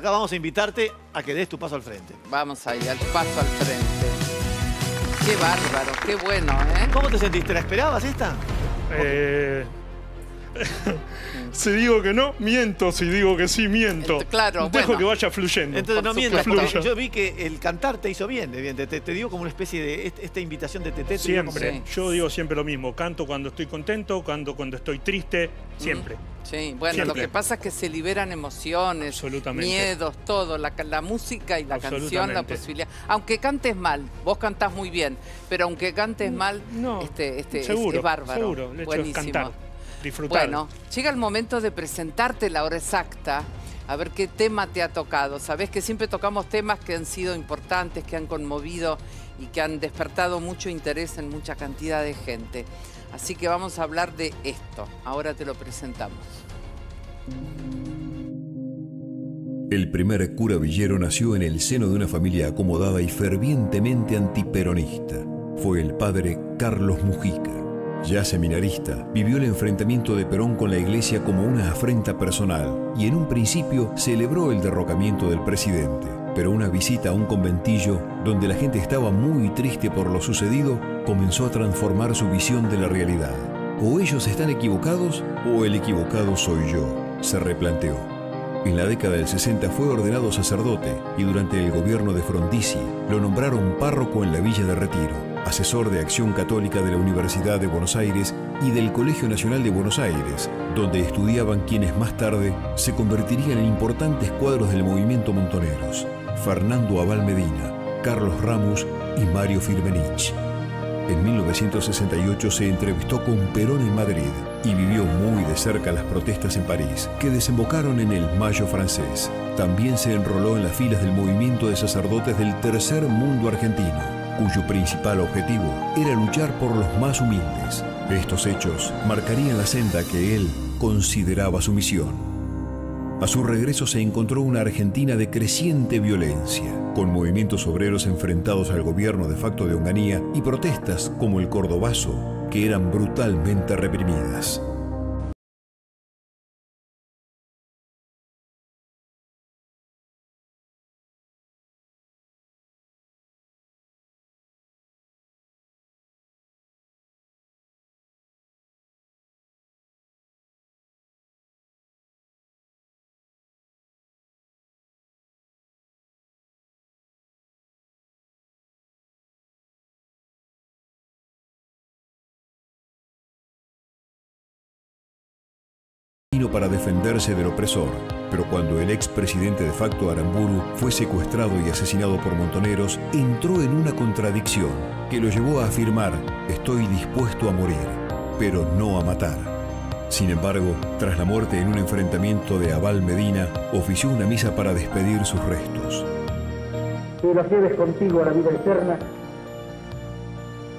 acá vamos a invitarte a que des tu paso al frente. Vamos ahí, al paso al frente. Qué bárbaro, qué bueno, ¿eh? ¿Cómo te sentiste? ¿La esperabas esta? Eh, si digo que no, miento. Si digo que sí, miento. Claro, Dejo bueno. que vaya fluyendo. Entonces no mientas, porque yo vi que el cantar te hizo bien, bien, te, te- te dio como una especie de est- esta invitación de Tete. te dio como- Siempre. Sí. Yo digo siempre lo mismo. Canto cuando estoy contento, canto cuando estoy triste. Siempre. Sí, bueno, Siempre. lo que pasa es que se liberan emociones, miedos, todo, la, ca- la música y la canción, la posibilidad. Aunque cantes mal, vos cantás muy bien, pero aunque cantes mal, No, este, este es- seguro, es, bárbaro. seguro. El hecho es Buenísimo. cantar, disfrutar. Bueno, llega el momento de presentarte la hora exacta, a ver qué tema te ha tocado. Sabés que siempre tocamos temas que han sido importantes, que han conmovido y que han despertado mucho interés en mucha cantidad de gente. Así que vamos a hablar de esto. Ahora te lo presentamos. El primer cura Villero nació en el seno de una familia acomodada y fervientemente antiperonista. Fue el padre Carlos Mujica. Ya seminarista, vivió el enfrentamiento de Perón con la iglesia como una afrenta personal y en un principio celebró el derrocamiento del presidente. Pero una visita a un conventillo donde la gente estaba muy triste por lo sucedido comenzó a transformar su visión de la realidad. O ellos están equivocados o el equivocado soy yo, se replanteó. En la década del 60 fue ordenado sacerdote y durante el gobierno de Frondizi lo nombraron párroco en la Villa de Retiro, asesor de Acción Católica de la Universidad de Buenos Aires y del Colegio Nacional de Buenos Aires, donde estudiaban quienes más tarde se convertirían en importantes cuadros del movimiento Montoneros, Fernando Abal Medina, Carlos Ramos y Mario Firmenich. En 1968 se entrevistó con Perón en Madrid y vivió muy de cerca las protestas en París, que desembocaron en el Mayo francés. También se enroló en las filas del movimiento de sacerdotes del Tercer Mundo Argentino, cuyo principal objetivo era luchar por los más humildes. Estos hechos marcarían la senda que él consideraba su misión. A su regreso se encontró una Argentina de creciente violencia, con movimientos obreros enfrentados al gobierno de facto de Onganía y protestas como el Cordobazo, que eran brutalmente reprimidas. Para defenderse del opresor, pero cuando el expresidente de facto Aramburu fue secuestrado y asesinado por montoneros, entró en una contradicción que lo llevó a afirmar, estoy dispuesto a morir, pero no a matar. Sin embargo, tras la muerte en un enfrentamiento de Abal Medina, ofició una misa para despedir sus restos. que los lleves contigo a la vida eterna,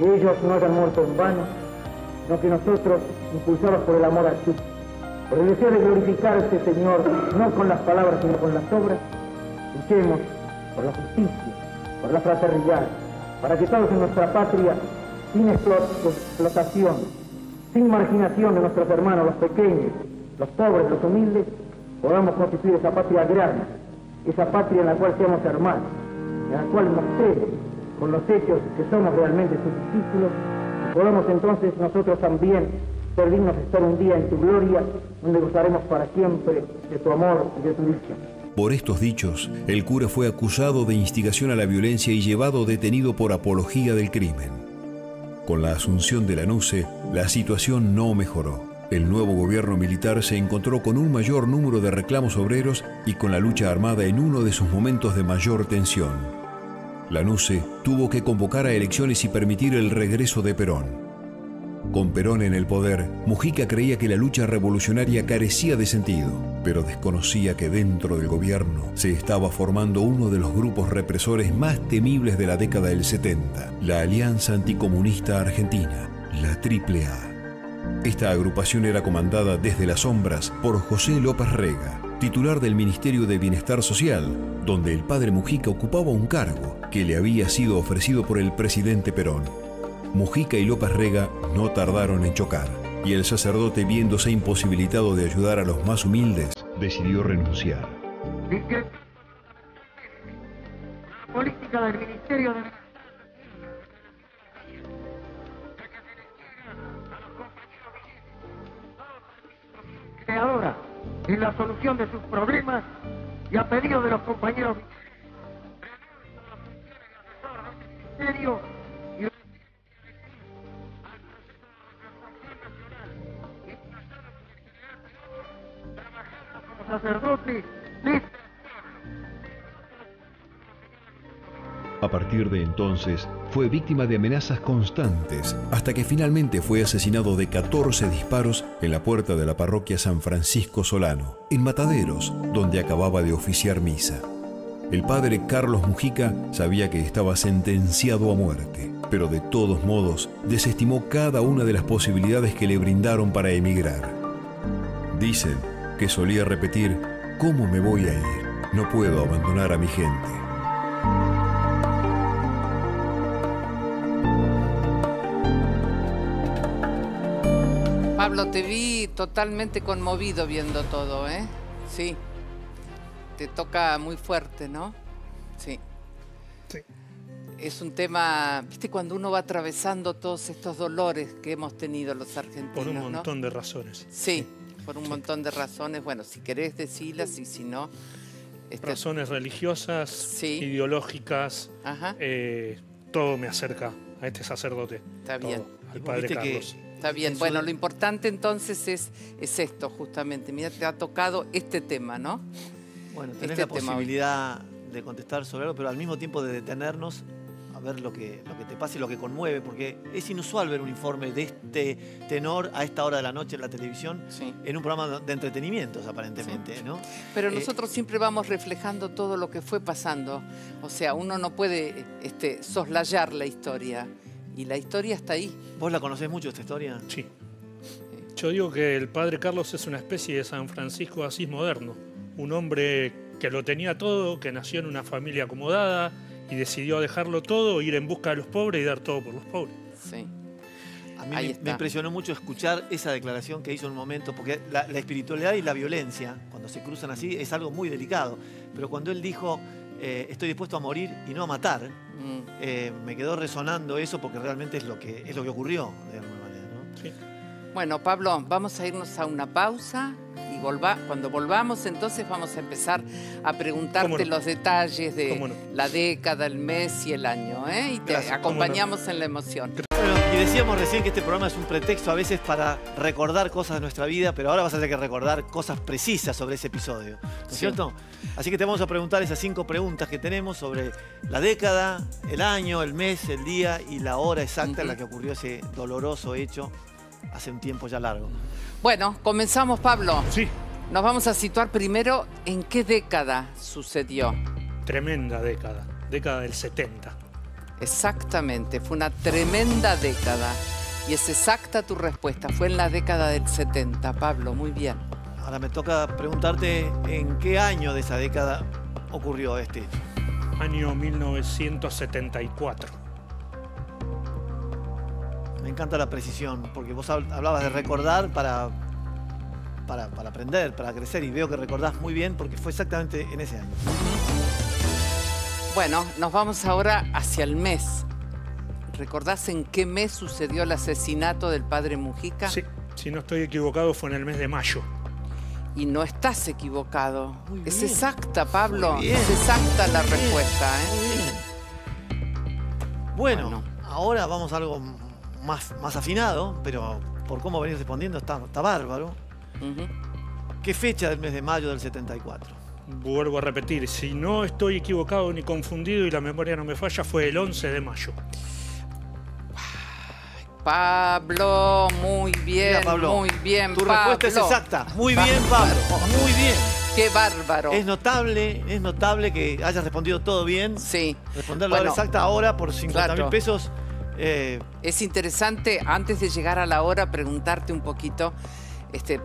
ellos no hayan muerto en vano, sino que nosotros, impulsados por el amor a ti, por el deseo de glorificarte, Señor, no con las palabras, sino con las obras, luchemos por la justicia, por la fraternidad, para que todos en nuestra patria, sin explo- explotación, sin marginación de nuestros hermanos, los pequeños, los pobres, los humildes, podamos constituir esa patria grande, esa patria en la cual seamos hermanos, en la cual mostremos con los hechos que somos realmente sus discípulos, y podamos entonces nosotros también ser de estar un día en tu gloria, donde gozaremos para siempre de tu amor y de tu. Por estos dichos, el cura fue acusado de instigación a la violencia y llevado detenido por apología del crimen. Con la asunción de la NUCE, la situación no mejoró. El nuevo gobierno militar se encontró con un mayor número de reclamos obreros y con la lucha armada en uno de sus momentos de mayor tensión. La NUCE tuvo que convocar a elecciones y permitir el regreso de Perón. Con Perón en el poder, Mujica creía que la lucha revolucionaria carecía de sentido, pero desconocía que dentro del gobierno se estaba formando uno de los grupos represores más temibles de la década del 70, la Alianza Anticomunista Argentina, la AAA. Esta agrupación era comandada desde las sombras por José López Rega, titular del Ministerio de Bienestar Social, donde el padre Mujica ocupaba un cargo que le había sido ofrecido por el presidente Perón. Mujica y López Rega no tardaron en chocar, y el sacerdote, viéndose imposibilitado de ayudar a los más humildes, decidió renunciar. Que política del Ministerio de creadora en la solución de sus problemas y a pedido de los compañeros ministerio A partir de entonces, fue víctima de amenazas constantes hasta que finalmente fue asesinado de 14 disparos en la puerta de la parroquia San Francisco Solano, en Mataderos, donde acababa de oficiar misa. El padre Carlos Mujica sabía que estaba sentenciado a muerte, pero de todos modos desestimó cada una de las posibilidades que le brindaron para emigrar. Dicen que solía repetir, ¿cómo me voy a ir? No puedo abandonar a mi gente. Pablo, te vi totalmente conmovido viendo todo, ¿eh? Sí. Te toca muy fuerte, ¿no? Sí. Sí. Es un tema, viste, cuando uno va atravesando todos estos dolores que hemos tenido los argentinos, Por un ¿no? montón de razones. Sí, por un montón de razones. Bueno, si querés decirlas y si no. este, Razones religiosas, Sí. ideológicas, Ajá, eh, todo me acerca a este sacerdote. Está todo, bien. al padre que- Carlos. está bien. Bueno, lo importante entonces es, es esto, justamente. Mira, te ha tocado este tema, ¿no? Bueno, tenés Este la tema posibilidad de contestar sobre algo, pero al mismo tiempo de detenernos ver lo que, lo que te pasa y lo que conmueve, porque es inusual ver un informe de este tenor a esta hora de la noche en la televisión Sí. en un programa de entretenimientos, aparentemente, ¿no? Pero Eh, nosotros siempre vamos reflejando todo lo que fue pasando. O sea, uno no puede este, soslayar la historia. Y la historia está ahí. ¿Vos la conocés mucho esta historia? Sí. Yo digo que el padre Carlos es una especie de San Francisco de Asís moderno. Un hombre que lo tenía todo, que nació en una familia acomodada y decidió dejarlo todo, ir en busca de los pobres y dar todo por los pobres. Sí. A mí me, impresionó mucho escuchar esa declaración que hizo en un momento, porque la, la espiritualidad y la violencia, cuando se cruzan así, es algo muy delicado. Pero cuando él dijo, eh, estoy dispuesto a morir y no a matar, Mm. eh, me quedó resonando eso porque realmente es lo que, es lo que ocurrió, de alguna manera. ¿no? Sí. Bueno, Pablo, vamos a irnos a una pausa volva- cuando volvamos entonces vamos a empezar a preguntarte los detalles de la década, el mes y el año, ¿eh? Y te Gracias, ¿cómo no? acompañamos en la emoción. Bueno, y decíamos recién que este programa es un pretexto a veces para recordar cosas de nuestra vida, pero ahora vas a tener que recordar cosas precisas sobre ese episodio, ¿no es Sí. cierto? Así que te vamos a preguntar esas cinco preguntas que tenemos sobre la década, el año, el mes, el día y la hora exacta en la que ocurrió ese doloroso hecho hace un tiempo ya largo. Bueno, comenzamos, Pablo. Sí, Nos vamos a situar primero en qué década sucedió. tremenda década. Década del 70. Exactamente, fue una tremenda década. Y es exacta tu respuesta, fue en la década del 70, Pablo, muy bien. Ahora me toca preguntarte en qué año de esa década ocurrió este hecho. Año 1974. Me encanta la precisión, porque vos hab- hablabas de recordar para, para, para aprender, para crecer, y veo que recordás muy bien porque fue exactamente en ese año. Bueno, nos vamos ahora hacia el mes. ¿Recordás en qué mes sucedió el asesinato del padre Mujica? Sí, si no estoy equivocado fue en el mes de mayo. Y no estás equivocado. Muy Es bien. exacta, Pablo. Es exacta la Muy respuesta. ¿eh? muy bien. Bueno, Bueno. ahora vamos a algo más, más afinado, pero por cómo venís respondiendo está, está bárbaro. ¿Qué fecha del mes de mayo del 74? Vuelvo a repetir, si no estoy equivocado ni confundido y la memoria no me falla, fue el 11 de mayo. Pablo, muy bien, Mira, Pablo, muy bien, Tu Pablo. respuesta es exacta. Muy bien, Pablo. Muy bien. Qué bárbaro. Es notable, es notable que hayas respondido todo bien. Sí. Responder la hora Bueno, exacta ahora por 50 mil pesos. Eh, Es interesante, antes de llegar a la hora, preguntarte un poquito. Este,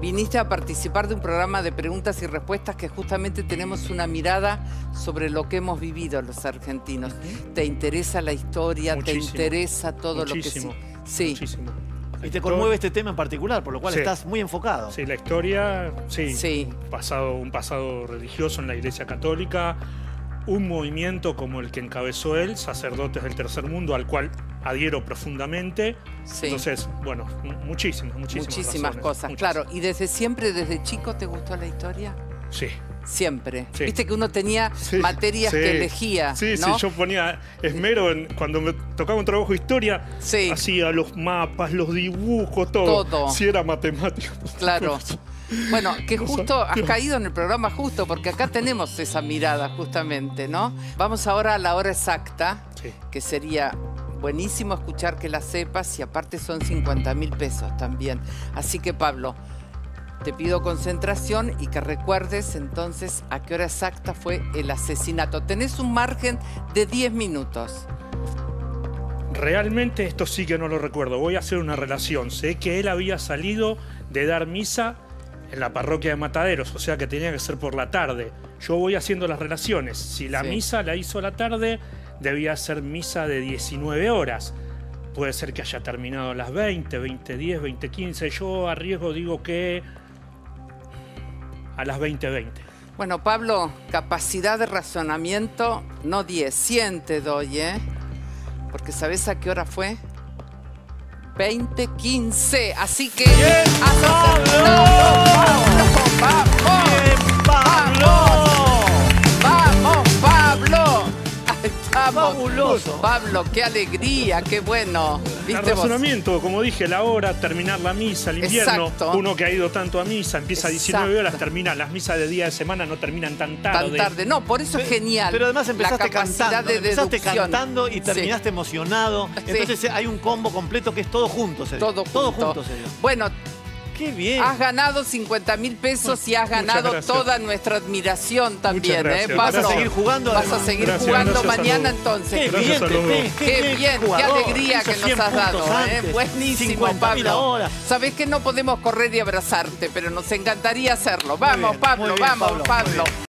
viniste a participar de un programa de preguntas y respuestas que justamente tenemos una mirada sobre lo que hemos vivido los argentinos. ¿Te interesa la historia? Muchísimo. ¿Te interesa todo Muchísimo, lo que sí? Sí. Muchísimo. y te conmueve este tema en particular, por lo cual Sí. estás muy enfocado. Sí, la historia, sí. Sí. Un pasado, un pasado religioso en la Iglesia Católica, un movimiento como el que encabezó él, Sacerdotes del Tercer Mundo, al cual adhiero profundamente. Sí. Entonces, bueno, mu- muchísimas, muchísimas Muchísimas razones, cosas, muchas. claro. ¿Y desde siempre, desde chico, te gustó la historia? Sí. Siempre. Sí. Viste que uno tenía Sí, materias que elegía. Sí, ¿no? sí, yo ponía esmero en, cuando me tocaba un trabajo de historia, hacía los mapas, los dibujos, todo. Todo. Si era matemático. Claro. Bueno, que justo has caído en el programa justo, porque acá tenemos esa mirada justamente, ¿no? Vamos ahora a la hora exacta, Sí. que sería buenísimo escuchar que la sepas y aparte son 50 mil pesos también. Así que Pablo, te pido concentración y que recuerdes entonces a qué hora exacta fue el asesinato. Tenés un margen de 10 minutos. Realmente esto sí que no lo recuerdo. Voy a hacer una relación. Sé que él había salido de dar misa en la parroquia de Mataderos, o sea que tenía que ser por la tarde. Yo voy haciendo las relaciones. Si la Sí. misa la hizo a la tarde, debía ser misa de 19 horas. Puede ser que haya terminado a las 20, 20, 10, 20, 15. Yo a riesgo digo que a las 20, 20. Bueno, Pablo, capacidad de razonamiento, no 10, 100 te doy, ¿eh? Porque ¿sabes a qué hora fue? 2015. Así que. has Pablo, qué alegría, qué bueno. El ¿Viste vos? razonamiento, como dije, la hora, terminar la misa, el invierno. Exacto. Uno que ha ido tanto a misa, empieza a 19 horas, termina. Las misas de día de semana no terminan tan tarde. Tan tarde. No, por eso es genial. Pero además empezaste la capacidad cantando, de empezaste cantando y Sí. terminaste emocionado. Entonces hay un combo completo que es todo junto, se dio. Todo junto. Todo junto se dio. Bueno, Qué bien. Has ganado 50 mil pesos y has ganado toda nuestra admiración también. ¿eh, Vas a seguir jugando. Vas a seguir Gracias, jugando gracias mañana entonces. Qué bien, Qué bien, qué jugador. alegría que 100 nos has dado, ¿eh? Buenísimo, 50.000 Pablo. Sabés que no podemos correr y abrazarte, pero nos encantaría hacerlo. Vamos, bien, Pablo, bien, vamos, Pablo.